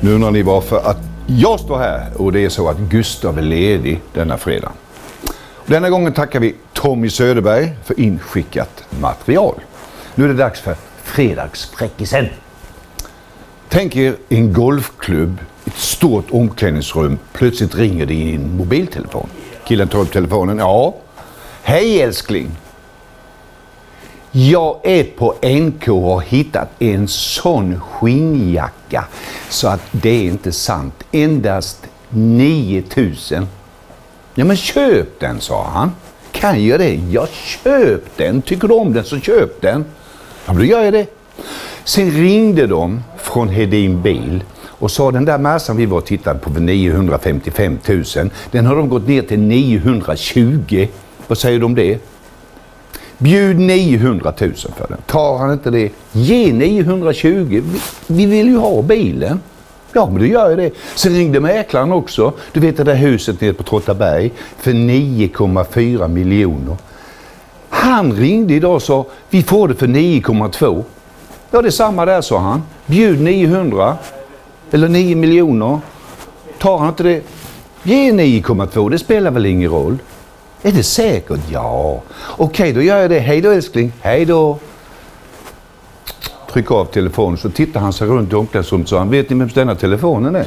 Nu undrar ni varför att jag står här och det är så att Gustav är ledig denna fredag. Denna gången tackar vi Tommy Söderberg för inskickat material. Nu är det dags för Fredagsfräckisen. Tänk er en golfklubb, ett stort omklädningsrum. Plötsligt ringer det i en mobiltelefon. Killen tar upp telefonen. Ja. Hej älskling. Jag är på NK och har hittat en sån skinnjacka så att det är inte sant. Endast 9000. Ja men köp den, sa han. Kan jag det? Ja, köp den. Tycker du om den så köp den. Ja, men då gör jag det. Sen ringde de från Hedin Bil och sa den där massan vi var och tittade på för 955 000, den har de gått ner till 920. Vad säger du om det? Bjud 900 000 för den. Tar han inte det, ge 920. Vi, vi vill ju ha bilen. Ja, men då gör jag det. Sen ringde mäklaren också. Du vet det där huset nere på Trottaberg för 9,4 miljoner. Han ringde idag och sa vi får det för 9,2. Ja, det är samma där, sa han. Bjud 900 eller 9 miljoner. Tar han inte det, ge 9,2. Det spelar väl ingen roll. Är det säkert? Ja. Okej, då gör jag det. Hej då älskling. Hej då. Tryck av telefonen så tittar han sig runt i omklädningsrummet så han, vet ni vem denna telefonen är?